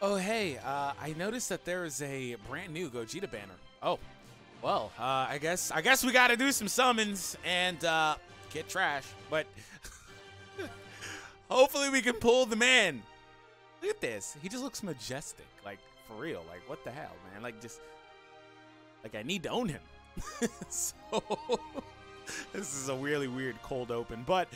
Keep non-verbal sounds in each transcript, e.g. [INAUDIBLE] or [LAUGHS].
Oh, hey, uh, I noticed that there is a brand new Gogeta banner. Oh, well, uh, I guess I guess we got to do some summons and uh, get trash. But [LAUGHS] hopefully we can pull the man. Look at this. He just looks majestic, like for real. Like what the hell, man? Like just like I need to own him. [LAUGHS] so [LAUGHS] this is a really weird cold open, but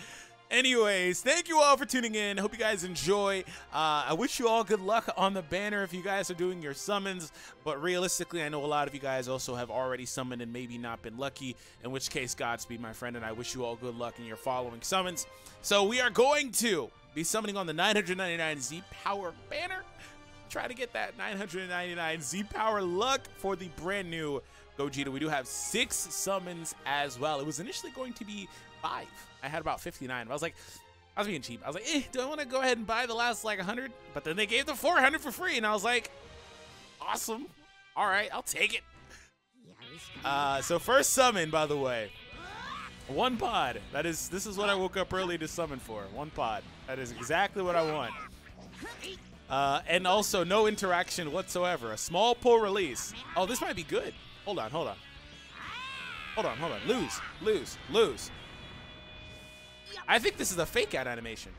Anyways, thank you all for tuning in. Hope you guys enjoy. Uh, I wish you all good luck on the banner if you guys are doing your summons. But realistically, I know a lot of you guys also have already summoned and maybe not been lucky. In which case, Godspeed, my friend, and I wish you all good luck in your following summons. So we are going to be summoning on the 999 Z Power banner. Try to get that 999 Z Power luck for the brand new Gogeta. We do have six summons as well. It was initially going to be five. I had about 59. I was like, I was being cheap. I was like, eh, do I want to go ahead and buy the last like 100? But then they gave the 400 for free, and I was like, awesome. All right, I'll take it. Uh, so first summon, by the way, one pod. That is, this is what I woke up early to summon for. One pod. That is exactly what I want. Uh, and also no interaction whatsoever. A small pull release. Oh, this might be good. Hold on, hold on. Hold on, hold on. Lose, lose, lose. I think this is a fake out animation.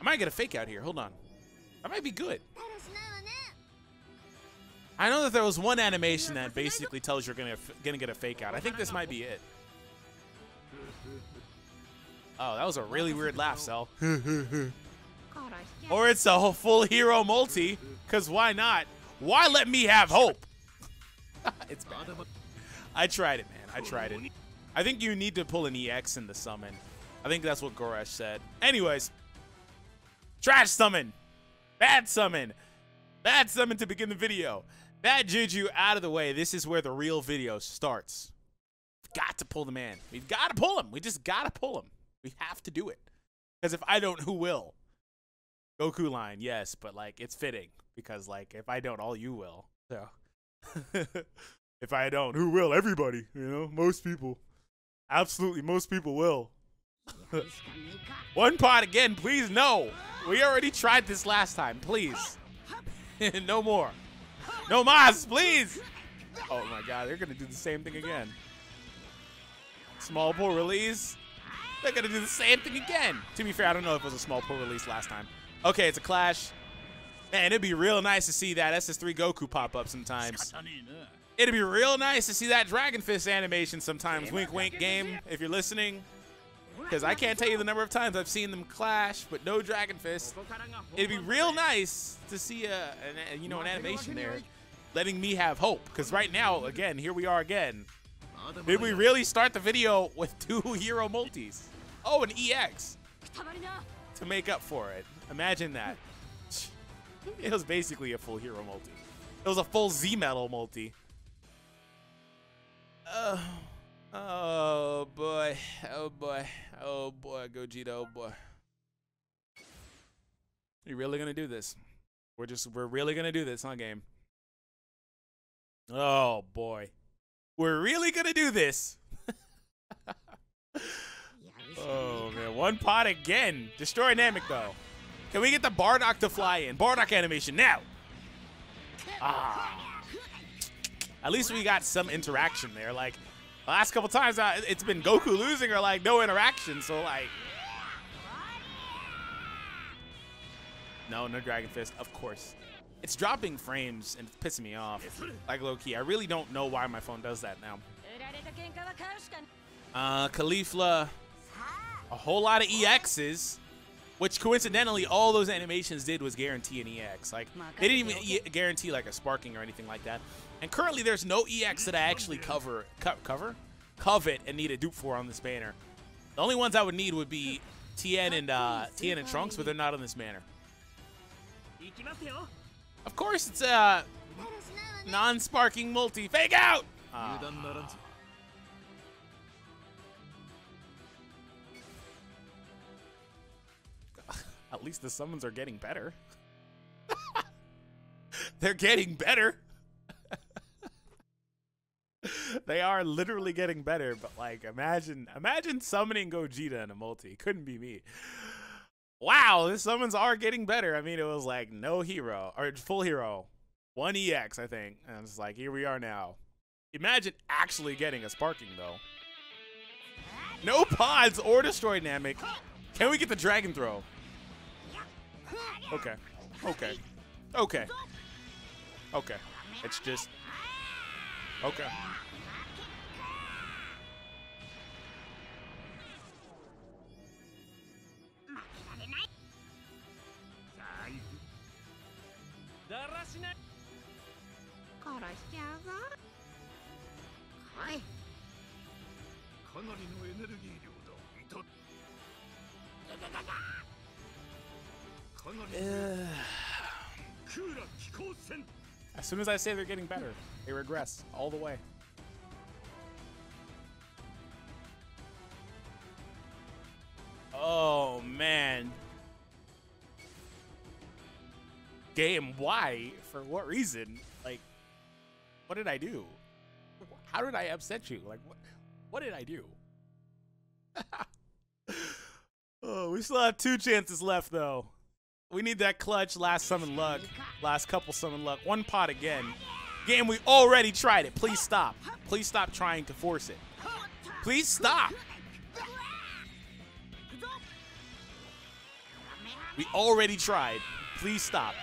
I might get a fake out here. Hold on. That might be good. I know that there was one animation that basically tells you're gonna gonna get a fake out. I think this might be it. Oh, that was a really weird laugh, Cell. or it's a full hero multi, because why not? Why let me have hope? [LAUGHS] it's bad. I tried it, man. I tried it. I think you need to pull an EX in the summon. I think that's what Goresh said. Anyways, trash summon, bad summon, bad summon to begin the video. Bad Juju out of the way. This is where the real video starts. We've got to pull the man. We've got to pull him. We just got to pull him. We have to do it. Because if I don't, who will? Goku line, yes, but like it's fitting because like if I don't, all you will. So [LAUGHS] if I don't, who will? Everybody, you know, most people. Absolutely, most people will. [LAUGHS] One pod again, please. No. We already tried this last time. Please. [LAUGHS] no more. No mas, please. Oh my god, they're to do the same thing again. Small pull release. They're to do the same thing again. To be fair, I don't know if it was a small pull release last time. Okay, it's a clash. Man, it'd be real nice to see that SS3 Goku pop up sometimes. It'd be real nice to see that Dragon Fist animation sometimes. Wink, wink, game, if you're listening. Because I can't tell you the number of times I've seen them clash, but no Dragon Fist. It'd be real nice to see a, an, you know an animation there, letting me have hope. Because right now, again, here we are again. Did we really start the video with [LAUGHS] two hero multis? Oh, an EX to make up for it. Imagine that. [LAUGHS] It was basically a full hero multi. It was a full Z medal multi. Uh, Oh boy. Oh boy. Oh boy, Gogeta, oh boy. You really gonna do this? We're just we're really gonna do this, huh game? Oh boy. We're really gonna do this. oh man, one pod again. Destroy Namek though. Can we get the Bardock to fly in? Bardock animation now. Ah. At least we got some interaction there. Like last couple times uh, it's been Goku losing or like no interaction. So like, no, no Dragon Fist, of course. It's dropping frames and it's pissing me off. Like low key, I really don't know why my phone does that now. Uh, Caulifla, a whole lot of EXs, which coincidentally all those animations did was guarantee an EX. Like they didn't even guarantee like a sparking or anything like that. And currently, there's no EX that I actually cover, co cover, covet, and need a dupe for on this banner. The only ones I would need would be Tien and uh, Tien and Trunks, but they're not on this banner. Of course, it's a non-sparking multi. Fake out. Uh, [LAUGHS] at least the summons are getting better. [LAUGHS] They're getting better. [LAUGHS] they are literally getting better, but like imagine imagine summoning Gogeta in a multi. Couldn't be me. wow, the summons are getting better. I mean, it was like no hero or full hero, one EX, I think. And it's like here we are now. Imagine actually getting a sparking though. No pods or destroy Namek. Can we get the dragon throw? Okay. Okay. Okay. Okay. It's just... Okay. かなりのエネルギー量だ。いた。かなり。ええ。クーラー気功戦。As soon as I say they're getting better, they regress all the way. Oh, man. Game, why? For what reason? Like, what did I do? How did I upset you? Like, what, what did I do? [LAUGHS] oh, we still have two chances left, though. We need that clutch last summon luck. Last couple summon luck. One pod again. Game, we already tried it. Please stop. Please stop trying to force it. Please stop. We already tried. Please stop.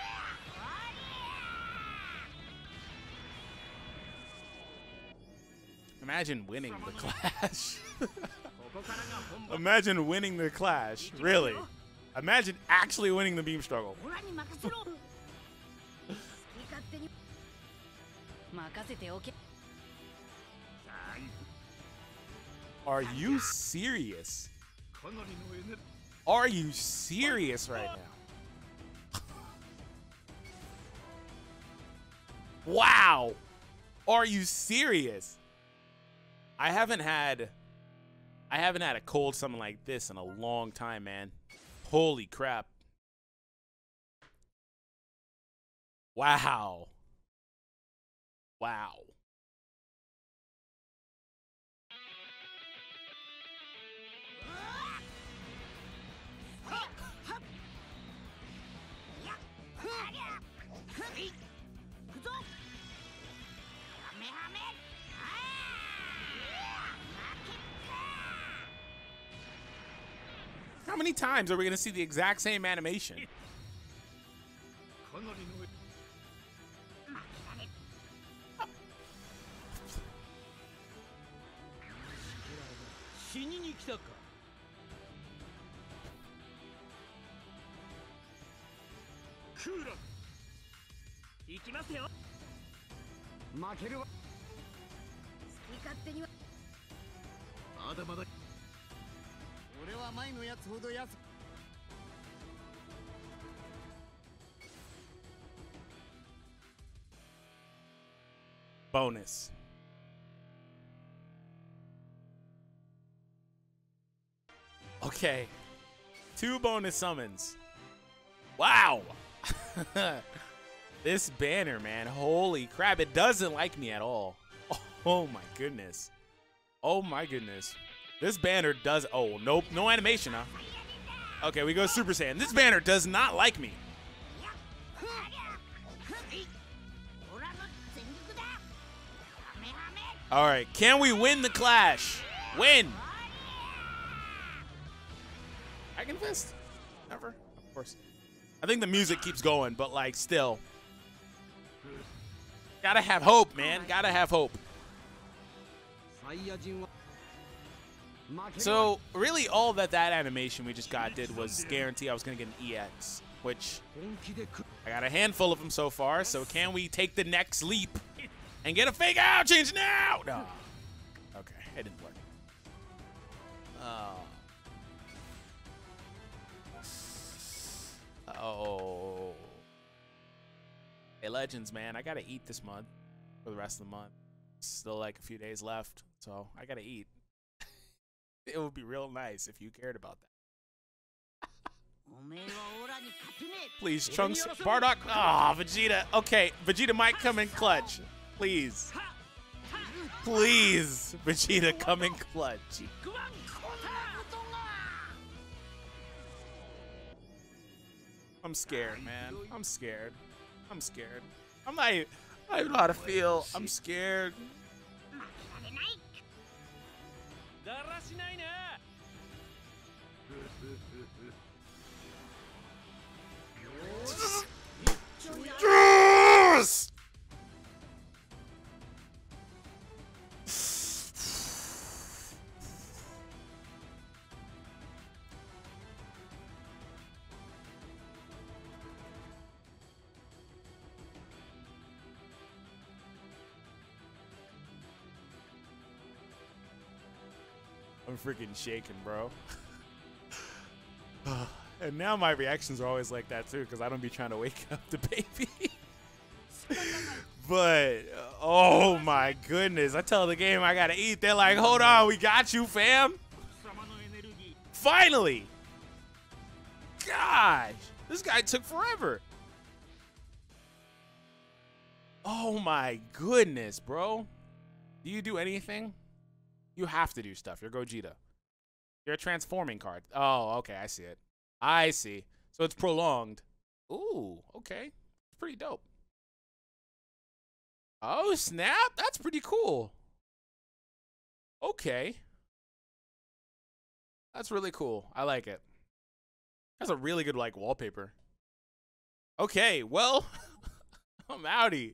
Imagine winning the [LAUGHS] clash. [LAUGHS] Imagine winning the clash. Really. Imagine actually winning the beam struggle. [LAUGHS] Are you serious? Are you serious right now? [LAUGHS] wow. Are you serious? I haven't had I haven't had a cold summon like this in a long time, man. Holy crap. Wow. Wow. How many times are we going to see the exact same animation? [LAUGHS] Bonus. Okay. Two bonus summons. Wow. [LAUGHS] this banner, man. Holy crap. It doesn't like me at all. [LAUGHS] Oh my goodness. Oh my goodness. This banner does. Oh, nope. No animation, huh? Okay, we go Super Saiyan. This banner does not like me. All right, can we win the clash? Win. I can fist. Never, of course. I think the music keeps going, but like still. Gotta have hope, man. Gotta have hope. So really all that that animation we just got did was guarantee I was going to get an EX, which I got a handful of them so far, so can we take the next leap and get a fake out change now? No. Okay, it didn't work. Oh. Oh. Hey, Legends, man, I got to eat this month for the rest of the month. Still like a few days left, so I got to eat. It would be real nice if you cared about that. [LAUGHS] Please, Trunks, Bardock. Ah, oh, Vegeta. Okay, Vegeta might come in clutch. Please. Please, Vegeta, come in clutch. I'm scared, man. I'm scared. I'm scared. I'm not even, I don't know how to feel. I'm scared. しないな。I'm freaking shaking, bro. [SIGHS] and now my reactions are always like that too, because I don't be trying to wake [LAUGHS] up the baby. but oh my goodness, I tell the game I gotta eat. They're like, hold on, we got you, fam. Finally. Gosh, this guy took forever. Oh my goodness, bro. Do you do anything? You have to do stuff. You're Gogeta. You're a transforming card. Oh, okay, I see it. I see. So it's prolonged. Ooh, okay. It's Pretty dope. Oh, snap. That's pretty cool. Okay. That's really cool. I like it. That's a really good like wallpaper. Okay, well, [LAUGHS] I'm outie.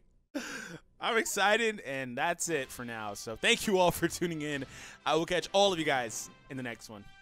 I'm excited, and that's it for now. So thank you all for tuning in. I will catch all of you guys in the next one.